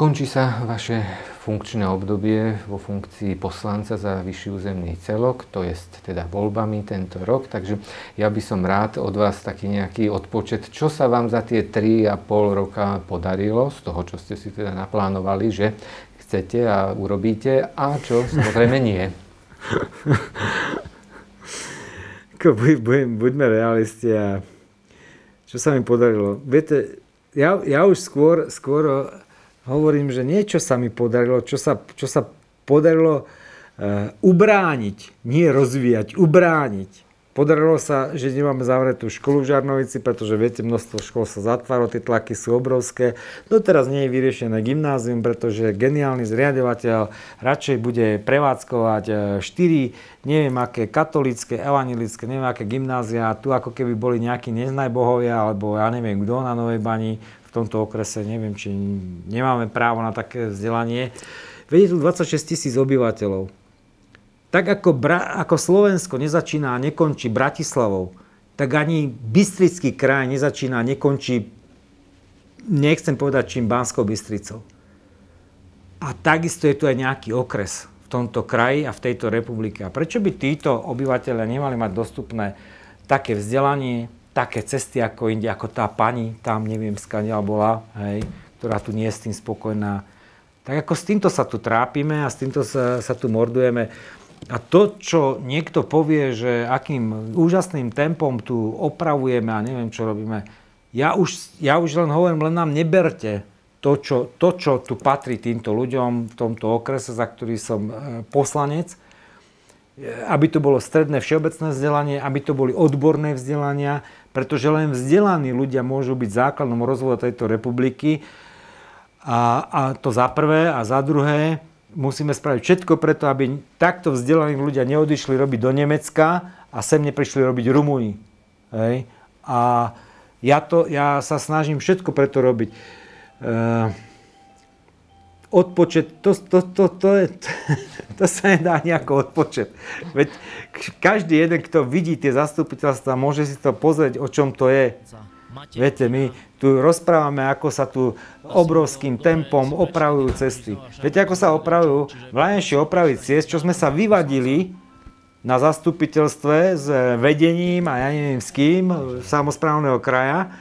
Končí sa vaše funkčné obdobie vo funkcii poslanca za vyšší územný celok, to je teda voľbami tento rok, takže ja by som rád od vás taký nejaký odpočet, čo sa vám za tie 3,5 roka podarilo, z toho, čo ste si teda naplánovali, že chcete a urobíte, a čo samozrejme nie. Buďme realisti a čo sa mi podarilo. Viete, ja, ja už skôr, skôr hovorím, že niečo sa mi podarilo, čo sa, čo sa podarilo uh, ubrániť, nie rozvíjať, ubrániť. Podarilo sa, že nemáme zavretú školu v Žarnovici, pretože viete, množstvo škôl sa zatváralo, tie tlaky sú obrovské. Doteraz nie je vyriešené gymnázium, pretože geniálny zriadovateľ radšej bude prevádzkovať 4, e, neviem aké katolické, evanilické, neviem aké gymnázia, tu ako keby boli nejakí neznajbohovia, alebo ja neviem kto na Novej Bani, v tomto okrese, neviem, či nemáme právo na také vzdelanie. Vedie tu 26 tisíc obyvateľov. Tak ako, Bra- ako Slovensko nezačína a nekončí Bratislavou, tak ani Bystrický kraj nezačína a nekončí, nechcem povedať, čím Banskou Bystricou. A takisto je tu aj nejaký okres v tomto kraji a v tejto republike. A prečo by títo obyvateľia nemali mať dostupné také vzdelanie, také cesty ako inde, ako tá pani, tam neviem, skadiaľ bola, hej, ktorá tu nie je s tým spokojná. Tak ako s týmto sa tu trápime a s týmto sa, sa tu mordujeme. A to, čo niekto povie, že akým úžasným tempom tu opravujeme a neviem, čo robíme, ja už, ja už len hovorím, len nám neberte to čo, to, čo tu patrí týmto ľuďom v tomto okrese, za ktorý som e, poslanec, aby to bolo stredné všeobecné vzdelanie, aby to boli odborné vzdelania, pretože len vzdelaní ľudia môžu byť základom rozvoja tejto republiky. A, a to za prvé. A za druhé, musíme spraviť všetko preto, aby takto vzdelaní ľudia neodišli robiť do Nemecka a sem neprišli robiť Rumúni. Hej? A ja, to, ja sa snažím všetko preto robiť. Uh, odpočet, to, to, to, to, je, to sa nedá nejako odpočet. Veď každý jeden, kto vidí tie zastupiteľstva, môže si to pozrieť, o čom to je. Viete, my tu rozprávame, ako sa tu obrovským tempom opravujú cesty. Viete, ako sa opravujú? Vlajnejšie opraviť ciest, čo sme sa vyvadili na zastupiteľstve s vedením a ja neviem s kým, samozprávneho kraja,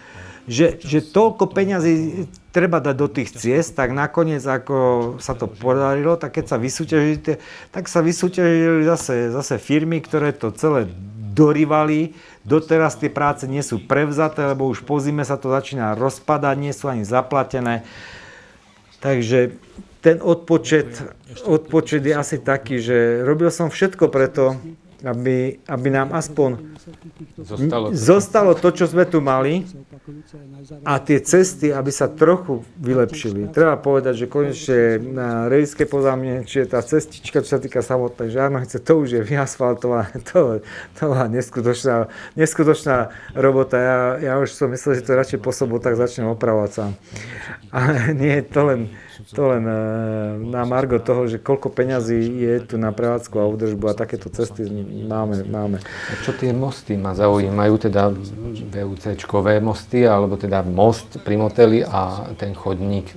že, že toľko peňazí treba dať do tých ciest, tak nakoniec, ako sa to podarilo, tak keď sa vysúťažili, tak sa vysúťažili zase, zase firmy, ktoré to celé dorivali. Doteraz tie práce nie sú prevzaté, lebo už po zime sa to začína rozpadať, nie sú ani zaplatené. Takže ten odpočet, odpočet je asi taký, že robil som všetko preto, aby, aby nám aspoň zostalo to. zostalo to, čo sme tu mali a tie cesty, aby sa trochu vylepšili. Treba povedať, že konečne na rejské či je tá cestička, čo sa týka samotnej Žarnovice, to už je vyasfaltované, to, to bola neskutočná, neskutočná robota. Ja, ja už som myslel, že to radšej po sobotách začnem opravovať sám. Ale nie, to len, to len eh, na margo toho, že koľko peňazí je tu na prevádzku a údržbu a takéto cesty máme. máme. A čo tie mosty ma zaujímajú, teda VUC-čkové mosty, alebo teda most pri moteli a ten chodník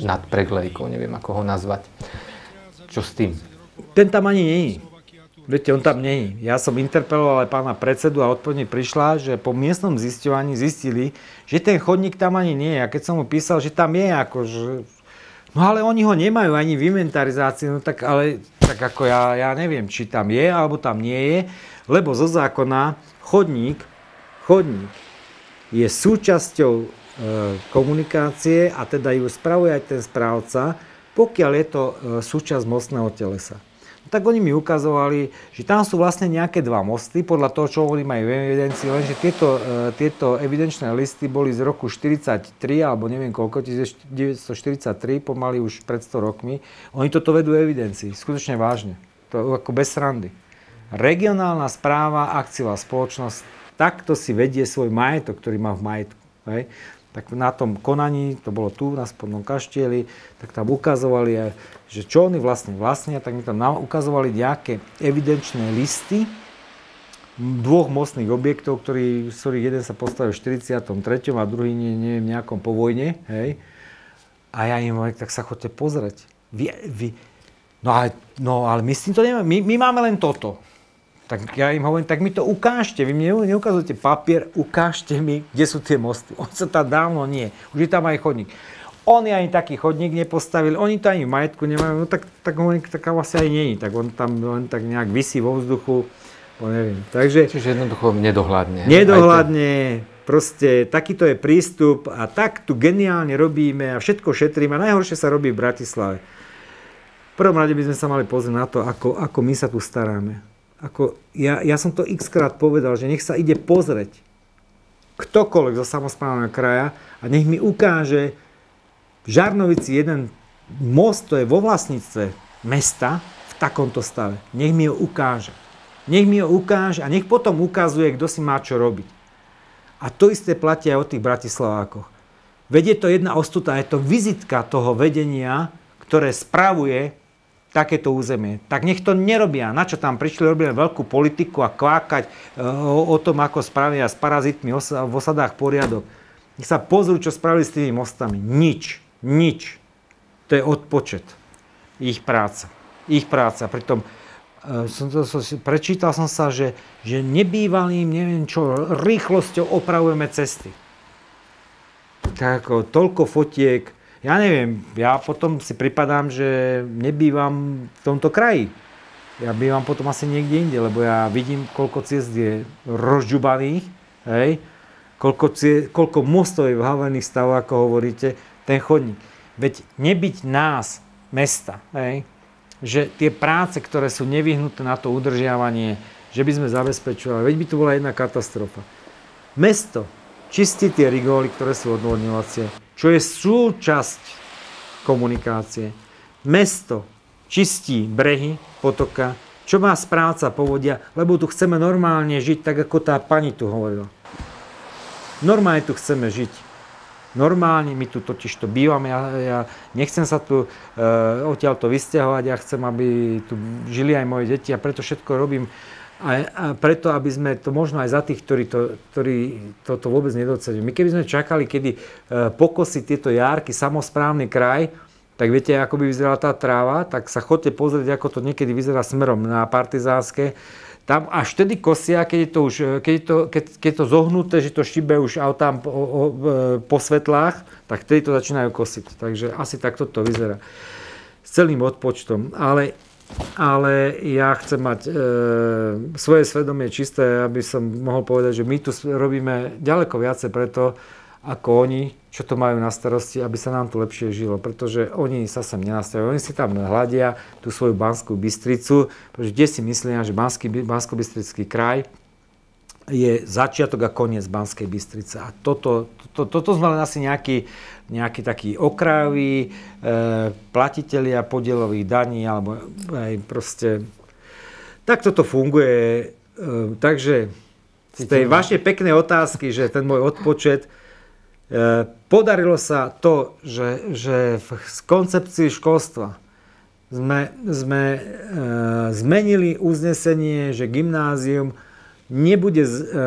nad preglejkou, neviem ako ho nazvať. Čo s tým? Ten tam ani není. Viete, on tam není. Ja som interpeloval aj pána predsedu a odpovedne prišla, že po miestnom zisťovaní zistili, že ten chodník tam ani nie je. A keď som mu písal, že tam je, ako, že No ale oni ho nemajú ani v inventarizácii, no tak ale tak ako ja, ja neviem, či tam je alebo tam nie je, lebo zo zákona chodník, chodník je súčasťou e, komunikácie a teda ju spravuje aj ten správca, pokiaľ je to e, súčasť mostného telesa tak oni mi ukazovali, že tam sú vlastne nejaké dva mosty, podľa toho, čo oni majú v evidencii, lenže tieto, e, tieto evidenčné listy boli z roku 43, alebo neviem koľko, 1943, pomaly už pred 100 rokmi. Oni toto vedú v evidencii, skutočne vážne. To ako bez srandy. Regionálna správa, akciová spoločnosť, takto si vedie svoj majetok, ktorý má v majetku. Hej? Tak na tom konaní, to bolo tu na spodnom kaštieli, tak tam ukazovali, že čo oni vlastne vlastnia, tak mi tam ukazovali nejaké evidenčné listy dvoch mostných objektov, ktorý, z ktorých jeden sa postavil v 43. a druhý nie, neviem, nejakom po vojne, hej. A ja im hovorím, tak sa chodte pozrieť. Vy, vy, no, ale, no ale my s týmto nemáme, my, my máme len toto. Tak ja im hovorím, tak mi to ukážte, vy mi neukazujete papier, ukážte mi, kde sú tie mosty. On sa tam dávno nie, už je tam aj chodník. Oni ani taký chodník nepostavili, oni to ani v majetku nemajú, no tak, tak hovorím, tak vlastne aj není, tak on tam len tak nejak vysí vo vzduchu, no neviem. Takže, Čiže jednoducho nedohľadne. Nedohľadne, proste takýto je prístup a tak tu geniálne robíme a všetko šetríme a najhoršie sa robí v Bratislave. V prvom rade by sme sa mali pozrieť na to, ako, ako my sa tu staráme ako ja, ja som to x krát povedal, že nech sa ide pozrieť ktokoľvek zo samozprávneho kraja a nech mi ukáže v Žarnovici jeden most, to je vo vlastníctve mesta v takomto stave. Nech mi ho ukáže. Nech mi ho ukáže a nech potom ukazuje, kto si má čo robiť. A to isté platí aj o tých Bratislavákoch. Veď je to jedna ostuta, je to vizitka toho vedenia, ktoré spravuje takéto územie. Tak nech to nerobia. Na čo tam prišli, robíme veľkú politiku a kvákať eh, o, o tom, ako spravia s parazitmi v osadách poriadok. Nech sa pozrú, čo spravili s tými mostami. Nič. Nič. To je odpočet. Ich práca. Ich práca. Pritom eh, som to, som, prečítal som sa, že, že nebývalým, neviem čo, rýchlosťou opravujeme cesty. Tak toľko fotiek, ja neviem, ja potom si pripadám, že nebývam v tomto kraji. Ja bývam potom asi niekde inde, lebo ja vidím, koľko ciest je rozžubaných, hej, koľko, ciest, koľko mostov je v havených stavoch, ako hovoríte, ten chodník. Veď nebyť nás, mesta, hej, že tie práce, ktoré sú nevyhnuté na to udržiavanie, že by sme zabezpečovali, veď by to bola jedna katastrofa. Mesto čistí tie rigóly, ktoré sú odvodňovacie, čo je súčasť komunikácie. Mesto čistí brehy potoka, čo má správca povodia, lebo tu chceme normálne žiť, tak ako tá pani tu hovorila. Normálne tu chceme žiť. Normálne, my tu totiž to bývame, ja, ja nechcem sa tu e, odtiaľ to vysťahovať, ja chcem, aby tu žili aj moje deti a preto všetko robím a, a preto, aby sme to možno aj za tých, ktorí to, ktorí toto vôbec nedocenujú. My keby sme čakali, kedy e, pokosí tieto járky samozprávny kraj, tak viete, ako by vyzerala tá tráva, tak sa chodte pozrieť, ako to niekedy vyzerá smerom na partizánske. Tam až vtedy kosia, keď je to, už, keď je to, keď, keď to zohnuté, že to šibe už autám po, o, e, po svetlách, tak vtedy to začínajú kosiť. Takže asi takto to vyzerá s celým odpočtom. Ale ale ja chcem mať e, svoje svedomie čisté, aby som mohol povedať, že my tu robíme ďaleko viacej preto, ako oni, čo to majú na starosti, aby sa nám tu lepšie žilo. Pretože oni sa sem nenastavujú, oni si tam hľadia tú svoju Banskú Bystricu, pretože kde si myslia, že Bansko-Bystrický kraj je začiatok a koniec Banskej Bystrice. A toto, to, toto sme len asi nejaký, nejaký taký okrajový e, platitelia podielových daní, alebo aj proste... Tak toto funguje. E, takže z tej vašej peknej otázky, že ten môj odpočet, e, podarilo sa to, že, že v koncepcii školstva sme, sme e, zmenili uznesenie, že gymnázium nebude z, e, e,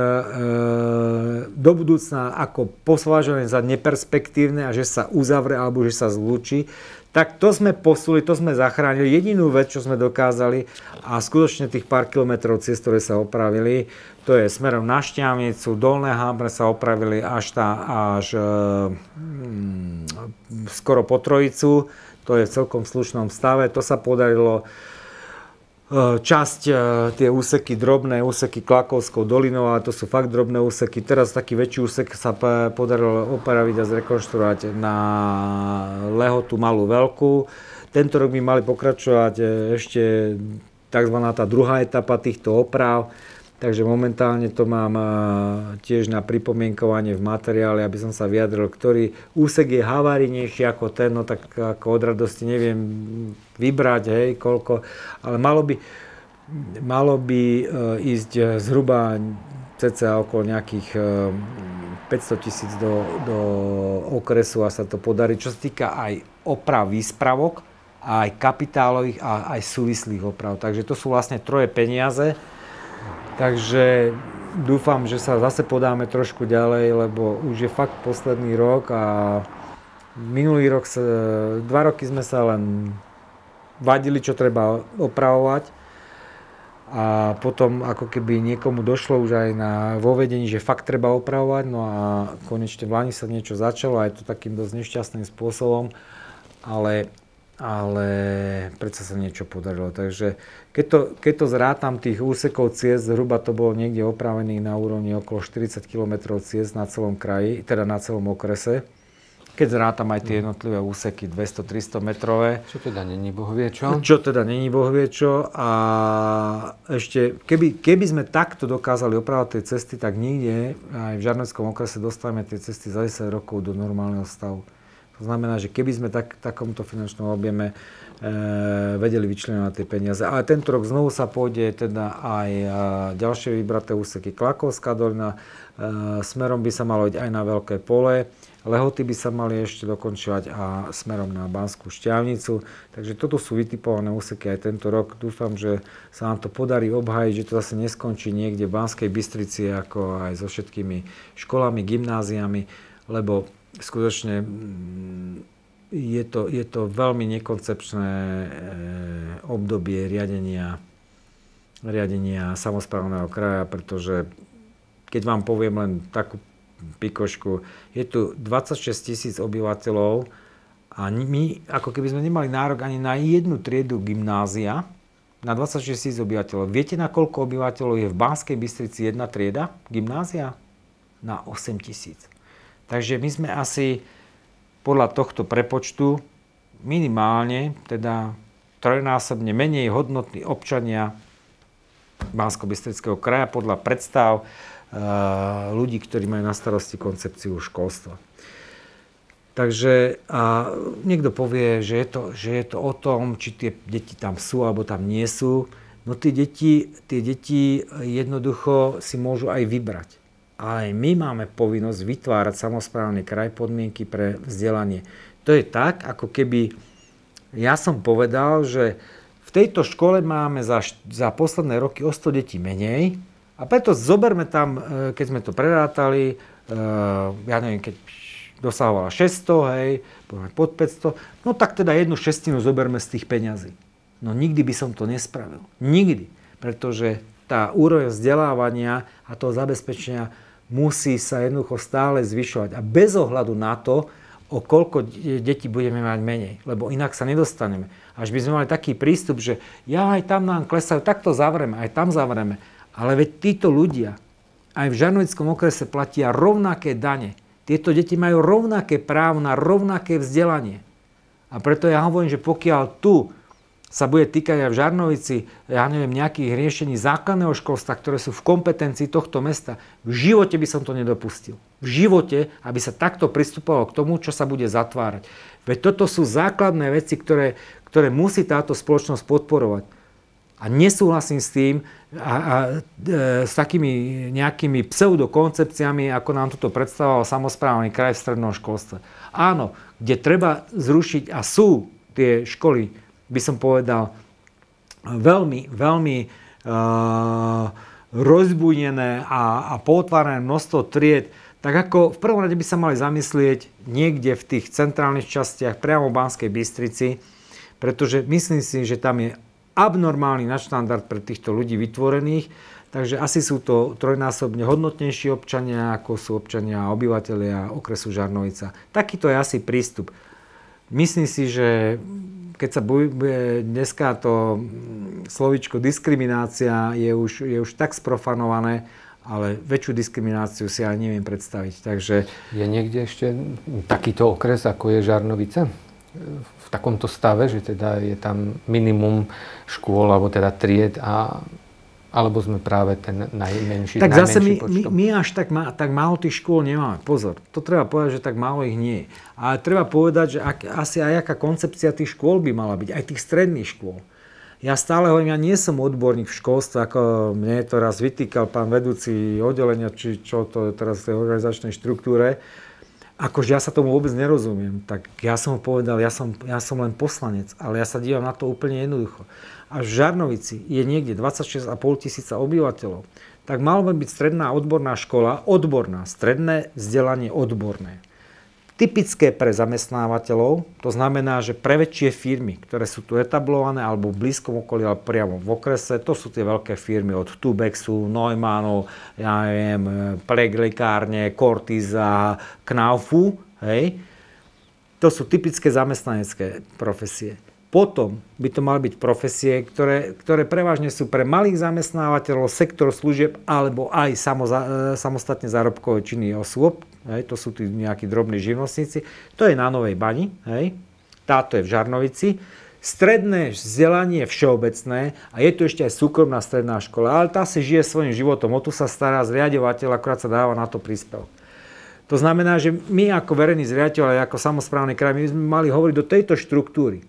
do budúcna ako posvažované za neperspektívne a že sa uzavre alebo že sa zlúči, tak to sme posuli, to sme zachránili. Jedinú vec, čo sme dokázali a skutočne tých pár kilometrov ciest, ktoré sa opravili, to je smerom na Šťavnicu, Dolné Hámre sa opravili až, tá, až e, mm, skoro po Trojicu, to je v celkom slušnom stave, to sa podarilo časť, e, tie úseky, drobné úseky Klakovskou dolinou, ale to sú fakt drobné úseky. Teraz taký väčší úsek sa podarilo opraviť a zrekonštruovať na lehotu malú veľkú. Tento rok by mali pokračovať e, ešte tzv. tá druhá etapa týchto oprav. Takže momentálne to mám tiež na pripomienkovanie v materiále, aby som sa vyjadril, ktorý úsek je havarinejší ako ten, no tak ako od radosti neviem vybrať, hej, koľko, ale malo by, malo by e, ísť zhruba cca okolo nejakých 500 e, tisíc do, do okresu a sa to podarí. Čo sa týka aj oprav výspravok, aj kapitálových a aj súvislých oprav. Takže to sú vlastne troje peniaze, Takže dúfam, že sa zase podáme trošku ďalej, lebo už je fakt posledný rok a minulý rok, sa, dva roky sme sa len vadili, čo treba opravovať. A potom ako keby niekomu došlo už aj na vo že fakt treba opravovať, no a konečne v Lani sa niečo začalo aj to takým dosť nešťastným spôsobom, ale, ale predsa sa niečo podarilo. Takže keď to, keď to zrátam tých úsekov ciest, zhruba to bolo niekde opravených na úrovni okolo 40 km ciest na celom kraji, teda na celom okrese. Keď zrátam aj tie jednotlivé úseky 200-300 metrové. Čo teda není bohvie čo? Čo teda není bohvie čo. A ešte, keby, keby sme takto dokázali opravať tie cesty, tak nikde aj v Žarneckom okrese dostaneme tie cesty za 10 rokov do normálneho stavu. To znamená, že keby sme tak, takomto finančnom objeme e, vedeli vyčlenovať tie peniaze. Ale tento rok znovu sa pôjde teda aj e, ďalšie vybraté úseky. Klakovská dolina, e, smerom by sa malo ísť aj na Veľké pole. Lehoty by sa mali ešte dokončovať a smerom na Banskú šťavnicu. Takže toto sú vytipované úseky aj tento rok. Dúfam, že sa nám to podarí obhájiť, že to zase neskončí niekde v Banskej Bystrici, ako aj so všetkými školami, gymnáziami, lebo skutočne mm, je to, je to veľmi nekoncepčné e, obdobie riadenia, riadenia samozprávneho kraja, pretože keď vám poviem len takú pikošku. Je tu 26 tisíc obyvateľov a my ako keby sme nemali nárok ani na jednu triedu gymnázia na 26 tisíc obyvateľov. Viete, na koľko obyvateľov je v Banskej Bystrici jedna trieda gymnázia? Na 8 tisíc. Takže my sme asi podľa tohto prepočtu minimálne, teda trojnásobne menej hodnotní občania Bansko-Bystrického kraja podľa predstav ľudí, ktorí majú na starosti koncepciu školstva. Takže a niekto povie, že je, to, že je to o tom, či tie deti tam sú alebo tam nie sú. No tie deti, tie deti jednoducho si môžu aj vybrať. Ale my máme povinnosť vytvárať samozprávny kraj podmienky pre vzdelanie. To je tak, ako keby ja som povedal, že v tejto škole máme za, za posledné roky o 100 detí menej, a preto zoberme tam, e, keď sme to prerátali, e, ja neviem, keď dosahovala 600, hej, pod 500, no tak teda jednu šestinu zoberme z tých peňazí. No nikdy by som to nespravil. Nikdy. Pretože tá úroveň vzdelávania a toho zabezpečenia musí sa jednoducho stále zvyšovať. A bez ohľadu na to, o koľko detí budeme mať menej. Lebo inak sa nedostaneme. Až by sme mali taký prístup, že ja aj tam nám klesajú, tak to zavreme, aj tam zavreme. Ale veď títo ľudia aj v Žarnovickom okrese platia rovnaké dane. Tieto deti majú rovnaké právo na rovnaké vzdelanie. A preto ja hovorím, že pokiaľ tu sa bude týkať aj v Žarnovici, ja neviem, nejakých riešení základného školstva, ktoré sú v kompetencii tohto mesta, v živote by som to nedopustil. V živote, aby sa takto pristupovalo k tomu, čo sa bude zatvárať. Veď toto sú základné veci, ktoré, ktoré musí táto spoločnosť podporovať. A nesúhlasím s tým a, a e, s takými nejakými pseudokoncepciami, ako nám toto predstavoval samozprávny kraj v strednom školstve. Áno, kde treba zrušiť a sú tie školy, by som povedal, veľmi, veľmi uh, rozbúdené a, a potvárané množstvo tried, tak ako v prvom rade by sa mali zamyslieť niekde v tých centrálnych častiach, priamo v Banskej Bystrici, pretože myslím si, že tam je abnormálny nadštandard pre týchto ľudí vytvorených, takže asi sú to trojnásobne hodnotnejší občania, ako sú občania a obyvateľia okresu Žarnovica. Takýto je asi prístup. Myslím si, že keď sa bude dneska to slovičko diskriminácia je už, je už tak sprofanované, ale väčšiu diskrimináciu si aj neviem predstaviť. Takže... Je niekde ešte takýto okres, ako je Žarnovice? v takomto stave, že teda je tam minimum škôl alebo teda tried a alebo sme práve ten najmenší Tak zase my, my, my až tak, má, tak málo tých škôl nemáme. Pozor, to treba povedať, že tak málo ich nie je. Ale treba povedať, že ak, asi aj aká koncepcia tých škôl by mala byť, aj tých stredných škôl. Ja stále hovorím, ja nie som odborník v školstve, ako mne to raz vytýkal pán vedúci oddelenia, či čo to je teraz v organizačnej štruktúre, akože ja sa tomu vôbec nerozumiem, tak ja som mu povedal, ja som, ja som len poslanec, ale ja sa dívam na to úplne jednoducho. A v Žarnovici je niekde 26,5 tisíca obyvateľov, tak malo by byť stredná odborná škola, odborná, stredné vzdelanie odborné. Typické pre zamestnávateľov, to znamená, že pre väčšie firmy, ktoré sú tu etablované alebo v blízkom okolí, alebo priamo v okrese, to sú tie veľké firmy od Tubexu, Neumannov, ja neviem, Pleglikárne, Cortiza, Knaufu, hej. To sú typické zamestnanecké profesie. Potom by to mali byť profesie, ktoré, ktoré prevažne sú pre malých zamestnávateľov, sektor služieb alebo aj samoza, e, samostatne zárobkové činy osôb, hej, to sú tí nejakí drobní živnostníci. To je na Novej Bani, hej, táto je v Žarnovici. Stredné vzdelanie všeobecné a je tu ešte aj súkromná stredná škola, ale tá si žije svojim životom, o tu sa stará zriadovateľ, akurát sa dáva na to príspevok. To znamená, že my ako verejný zriadovateľ, ako samozprávny kraj, my sme mali hovoriť do tejto štruktúry.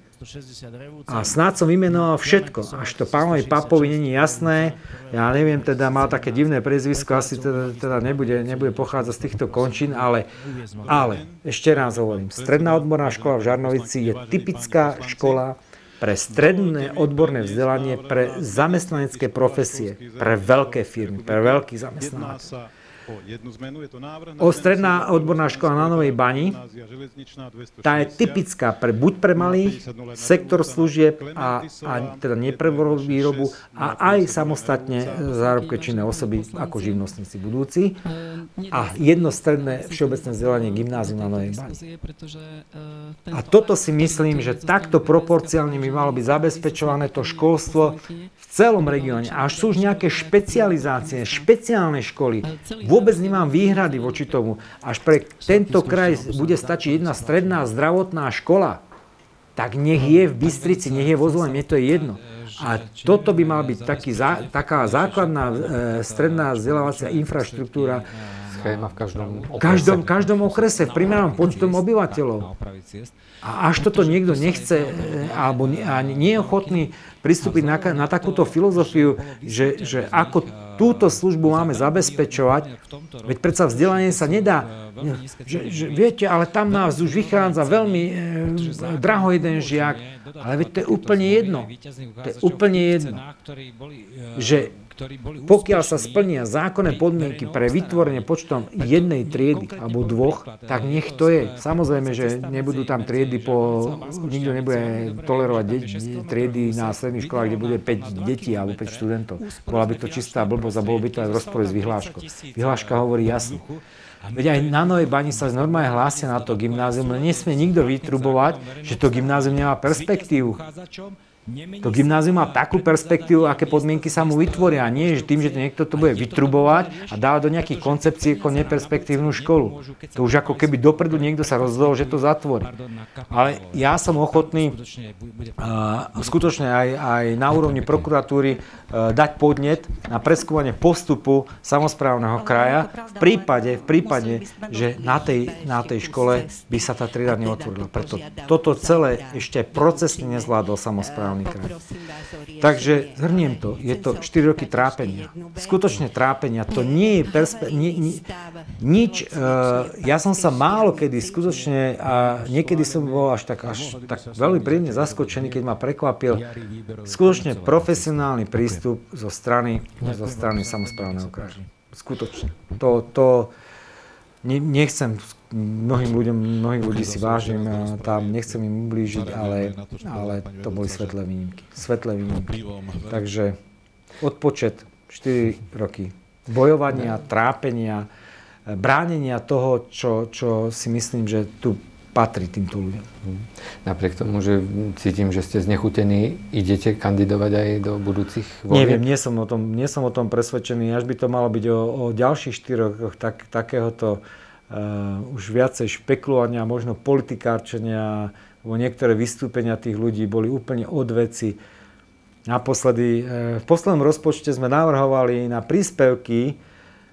A snáď som vymenoval všetko, až to pánovi Papovi není jasné. Ja neviem, teda mal také divné prezvisko, asi teda, teda nebude, nebude pochádzať z týchto končín, ale, ale ešte raz hovorím, Stredná odborná škola v Žarnovici je typická škola pre stredné odborné vzdelanie pre zamestnanecké profesie, pre veľké firmy, pre veľkých zamestnávateľov o jednu zmenu. Je to návrh na o stredná odborná škola na Novej Bani. Tá je typická pre, buď pre malých, sektor služieb a, a teda nie pre výrobu a aj samostatne zárobke činné osoby ako živnostníci budúci. A jedno stredné všeobecné vzdelanie gymnázium na Novej Bani. A toto si myslím, že takto proporciálne by malo byť zabezpečované to školstvo celom regióne. A až sú už nejaké špecializácie, špeciálne školy. Vôbec nemám výhrady voči tomu. Až pre tento kraj bude stačiť jedna stredná zdravotná škola. Tak nech je v Bystrici, nech je vo Zlom, mne to je jedno. A toto by mal byť taký, taká základná e, stredná vzdelávacia infraštruktúra, schéma v každom okrese. Každom, každom okrese, v primeranom počtom obyvateľov. A až toto niekto nechce, e, alebo nie, nie je ochotný pristúpiť na, na takúto filozofiu, že, že ako túto službu máme zabezpečovať, veď predsa vzdelanie sa nedá, že, že viete, ale tam nás už vychádza veľmi e, draho jeden žiak, ale veď to je úplne jedno. To je úplne jedno, že pokiaľ sa splnia zákonné podmienky pre vytvorenie počtom jednej triedy alebo dvoch, tak nech to je. Samozrejme, že nebudú tam triedy po... Nikto nebude tolerovať de- triedy na stredných školách, kde bude 5 detí alebo 5 študentov. Bola by to čistá blbosť a bolo by to aj v rozpore s vyhláškou. Vyhláška hovorí jasne. Veď aj na Novej Bani sa normálne hlásia na to gymnázium, ale nesmie nikto vytrubovať, že to gymnázium nemá perspektívu. To gymnázium má takú perspektívu, aké podmienky sa mu vytvoria. A nie, že tým, že niekto to bude vytrubovať a dávať do nejakých koncepcií ako neperspektívnu školu. To už ako keby dopredu niekto sa rozhodol, že to zatvorí. Ale ja som ochotný uh, skutočne aj, aj na úrovni prokuratúry uh, dať podnet na preskúvanie postupu samozprávneho kraja v prípade, v prípade že na tej, na tej škole by sa tá trieda neotvorila. Preto toto celé ešte procesne nezvládol samozprávny sociálny kraj. Takže zhrniem to, je to 4 roky trápenia. Skutočne trápenia, to nie je perspe- nie, nie, nič, uh, ja som sa málo kedy skutočne, a niekedy som bol až tak, až tak veľmi príjemne zaskočený, keď ma prekvapil skutočne profesionálny prístup zo strany, zo strany samozprávneho kraja. Skutočne. To, to, nechcem mnohým ľuďom, mnohých ľudí si vážim, tam nechcem im ublížiť, ale, ale to boli svetlé výnimky. Svetlé výnimky. Takže odpočet 4 roky bojovania, trápenia, bránenia toho, čo, čo si myslím, že tu patrí týmto ľuďom. Mhm. Napriek tomu, že cítim, že ste znechutení, idete kandidovať aj do budúcich volieb? Neviem, nie som o tom, nie som o tom presvedčený. Až by to malo byť o, o ďalších štyroch rokoch tak, takéhoto už viacej špekulovania, možno politikárčenia, lebo niektoré vystúpenia tých ľudí boli úplne od veci. Naposledy, uh, v poslednom rozpočte sme navrhovali na príspevky,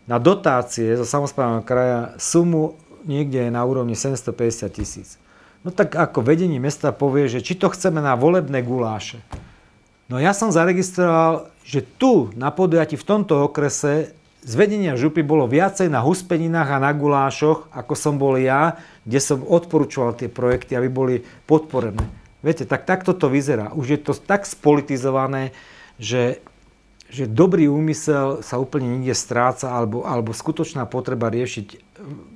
na dotácie zo samozprávneho kraja sumu niekde na úrovni 750 tisíc. No tak ako vedenie mesta povie, že či to chceme na volebné guláše. No ja som zaregistroval, že tu na podujati v tomto okrese z župy bolo viacej na huspeninách a na gulášoch, ako som bol ja, kde som odporúčoval tie projekty, aby boli podporené. Viete, tak takto to vyzerá. Už je to tak spolitizované, že, že dobrý úmysel sa úplne nikde stráca, alebo, alebo skutočná potreba riešiť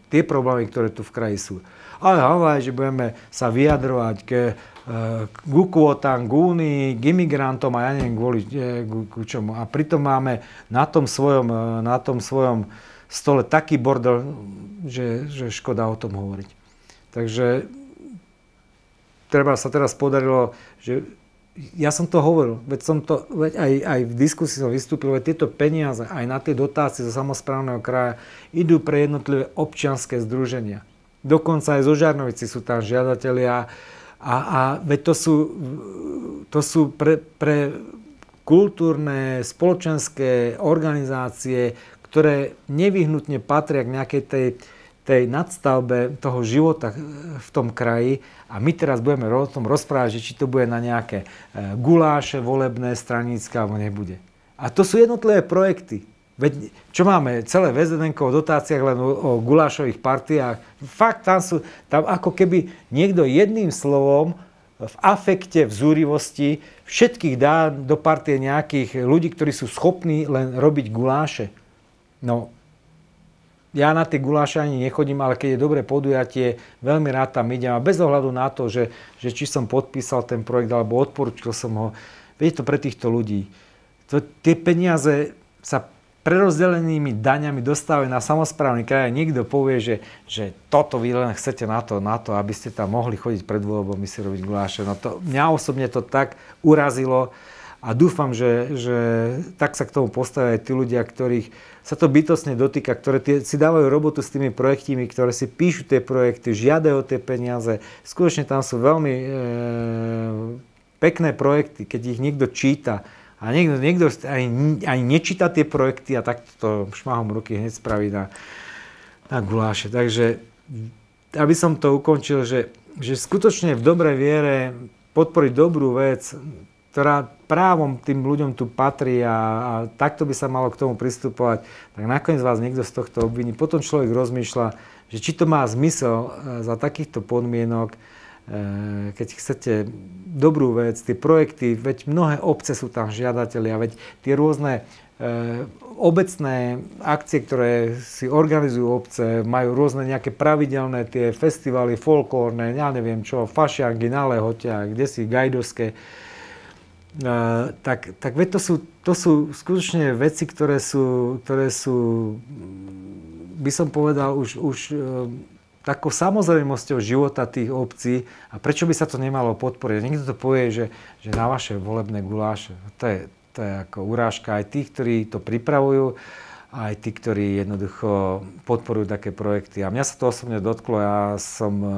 tie problémy, ktoré tu v kraji sú. Ale hovorí, že budeme sa vyjadrovať ke, e, k kvótam, k k imigrantom a ja neviem kvôli e, k čomu. A pritom máme na tom svojom, e, na tom svojom stole taký bordel, že, že škoda o tom hovoriť. Takže treba sa teraz podarilo, že ja som to hovoril, veď som to, veď aj, aj v diskusii som vystúpil, veď tieto peniaze aj na tie dotácie zo samozprávneho kraja idú pre jednotlivé občianské združenia. Dokonca aj zo Žarnovici sú tam žiadatelia a, a veď to sú, to sú pre, pre kultúrne, spoločenské organizácie, ktoré nevyhnutne patria k nejakej tej, tej nadstavbe toho života v tom kraji a my teraz budeme o tom rozprávať, že či to bude na nejaké e, guláše volebné, stranícke alebo nebude. A to sú jednotlivé projekty. Veď, čo máme, celé VZN o dotáciách len o, gulášových partiách. Fakt, tam sú, tam ako keby niekto jedným slovom v afekte, v zúrivosti všetkých dá do partie nejakých ľudí, ktorí sú schopní len robiť guláše. No, ja na tie guláše ani nechodím, ale keď je dobré podujatie, veľmi rád tam idem a bez ohľadu na to, že, že či som podpísal ten projekt alebo odporučil som ho, viete to pre týchto ľudí. To, tie peniaze sa prerozdelenými daňami dostávajú na samozprávny kraj a niekto povie, že, že toto vy len chcete na to, na to, aby ste tam mohli chodiť pred voľbami si robiť guláše. No to, mňa osobne to tak urazilo a dúfam, že, že tak sa k tomu postavia aj tí ľudia, ktorých sa to bytostne dotýka, ktoré tie, si dávajú robotu s tými projektami, ktoré si píšu tie projekty, žiadajú tie peniaze. Skutočne tam sú veľmi e, pekné projekty, keď ich niekto číta. A niekto, niekto ani, ani nečíta tie projekty a takto to šmahom ruky hneď spraví na, na guláše. Takže aby som to ukončil, že, že skutočne v dobrej viere podporiť dobrú vec, ktorá právom tým ľuďom tu patrí a, a takto by sa malo k tomu pristupovať, tak nakoniec vás niekto z tohto obviní. Potom človek rozmýšľa, že či to má zmysel e, za takýchto podmienok, keď chcete dobrú vec, tie projekty, veď mnohé obce sú tam žiadatelia, veď tie rôzne e, obecné akcie, ktoré si organizujú obce, majú rôzne nejaké pravidelné tie festivaly folklórne, ja neviem čo, fašiangy na lehote, kde si gajdovské. Tak, tak veď to sú, to sú skutočne veci, ktoré sú, ktoré sú, by som povedal, už, už takou samozrejmosťou života tých obcí a prečo by sa to nemalo podporiť. Niekto to povie, že, že na vaše volebné guláše. To je, to je ako urážka aj tých, ktorí to pripravujú, aj tí, ktorí jednoducho podporujú také projekty. A mňa sa to osobne dotklo, ja som e,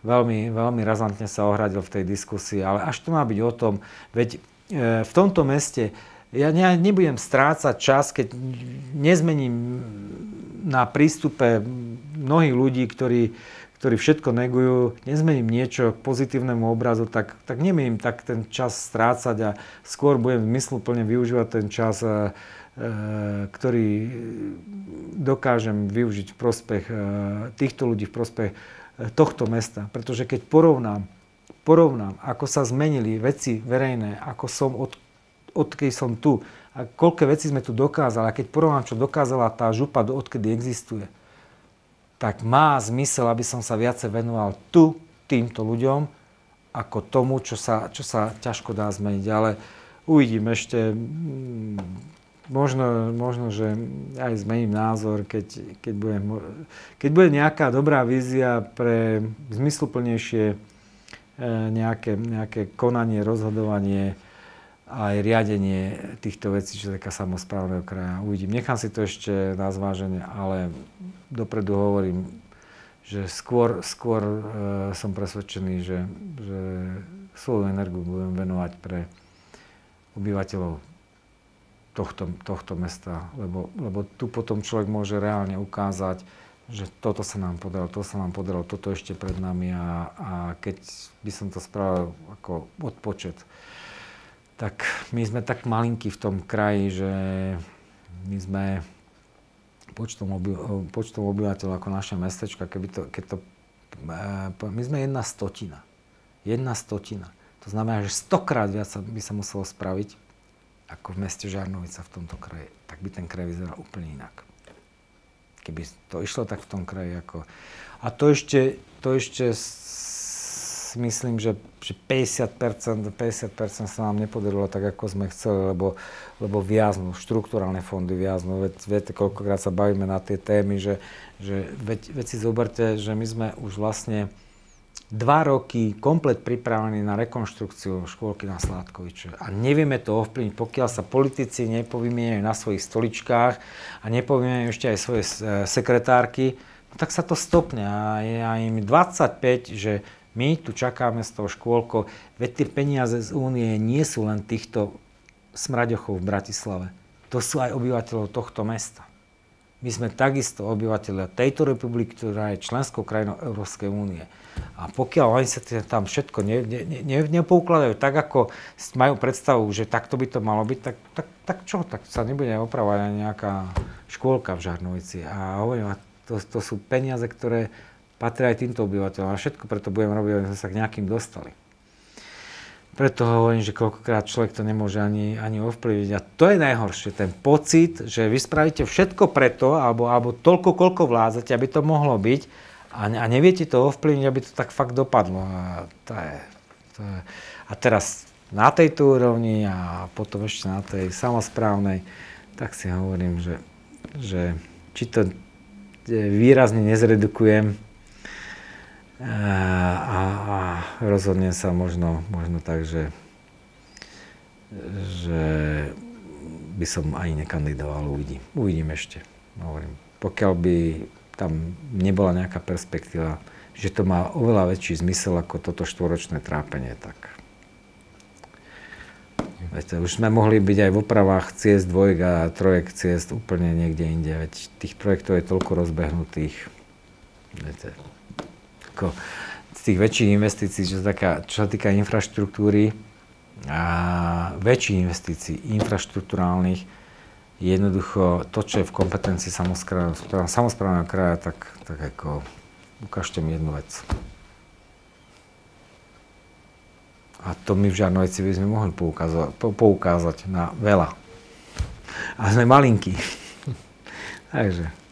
veľmi, veľmi razantne sa ohradil v tej diskusii, ale až to má byť o tom, veď E, v tomto meste ja nebudem strácať čas, keď nezmením na prístupe mnohých ľudí, ktorí, ktorí všetko negujú, nezmením niečo k pozitívnemu obrazu, tak, tak nemiem tak ten čas strácať a skôr budem zmysluplne využívať ten čas, e, e, ktorý dokážem využiť v prospech týchto ľudí, v prospech tohto mesta. Pretože keď porovnám porovnám, ako sa zmenili veci verejné, ako som od, odkedy som tu a koľko vecí sme tu dokázali, a keď porovnám, čo dokázala tá župa, odkedy existuje, tak má zmysel, aby som sa viacej venoval tu, týmto ľuďom, ako tomu, čo sa, čo sa ťažko dá zmeniť. Ale uvidím ešte, mm, možno, možno že aj zmením názor, keď, keď, bude, keď bude nejaká dobrá vízia pre zmysluplnejšie E, nejaké, nejaké konanie, rozhodovanie aj riadenie týchto vecí, čo taká samozprávneho kraja. Uvidím. Nechám si to ešte na zváženie, ale dopredu hovorím, že skôr, skôr e, som presvedčený, že, že svoju energiu budem venovať pre obyvateľov tohto, tohto mesta, lebo, lebo tu potom človek môže reálne ukázať, že toto sa nám podarilo, to sa nám podarilo, toto ešte pred nami a, a keď by som to spravil ako odpočet, tak my sme tak malinkí v tom kraji, že my sme počtom, oby, počtom obyvateľov ako naše mestečka, keby to, keď to, e, my sme jedna stotina. Jedna stotina. To znamená, že stokrát viac by sa muselo spraviť ako v meste Žarnovica v tomto kraji. Tak by ten kraj vyzeral úplne inak. keby to išlo tak v tom kraji. Ako... A to ešte, to ešte si myslím, že, že 50%, 50% sa nám nepodarilo tak, ako sme chceli, lebo, lebo viaznú, štruktúralne fondy viaznú. Veď, viete, koľkokrát sa bavíme na tie témy, že, že veď, si zoberte, že my sme už vlastne dva roky komplet pripravení na rekonštrukciu škôlky na Sládkoviče. A nevieme to ovplyvniť, pokiaľ sa politici nepovymieňajú na svojich stoličkách a nepovymieňajú ešte aj svoje sekretárky, no tak sa to stopne. A je im 25, že my tu čakáme s tou škôlkou, veď tie peniaze z únie nie sú len týchto smraďochov v Bratislave. To sú aj obyvateľov tohto mesta. My sme takisto obyvateľia tejto republiky, ktorá je členskou krajinou Európskej únie. A pokiaľ oni sa tam všetko ne, ne, ne, nepoukladajú tak, ako majú predstavu, že takto by to malo byť, tak, tak, tak čo? Tak sa nebude opravovať nejaká škôlka v Žarnovici. A hovorím, to, to sú peniaze, ktoré patria aj týmto obyvateľom. A všetko preto budem robiť, aby sme sa k nejakým dostali. Preto hovorím, že koľkokrát človek to nemôže ani, ani ovplyvniť. A to je najhoršie, ten pocit, že vy spravíte všetko preto, alebo, alebo toľko, koľko vládzate, aby to mohlo byť, a, a neviete to ovplyvniť, aby to tak fakt dopadlo. A, to je, to je. a teraz na tejto úrovni a potom ešte na tej samozprávnej, tak si hovorím, že, že či to výrazne nezredukujem a, a, rozhodnem sa možno, možno tak, že, že by som ani nekandidoval, uvidím. Uvidím ešte. Hovorím. Pokiaľ by tam nebola nejaká perspektíva, že to má oveľa väčší zmysel ako toto štvoročné trápenie, tak Viete, už sme mohli byť aj v opravách ciest dvojk a trojek ciest úplne niekde inde, veď tých projektov je toľko rozbehnutých. Viete, ako z tých väčších investícií, čo sa, týka, čo sa týka infraštruktúry, a väčších investícií infraštruktúrálnych, jednoducho to, čo je v kompetencii samozprávneho kraja, tak, tak ako ukážte mi jednu vec. A to my v Žarnovici by sme mohli poukázať, poukázať na veľa. A sme malinkí. Takže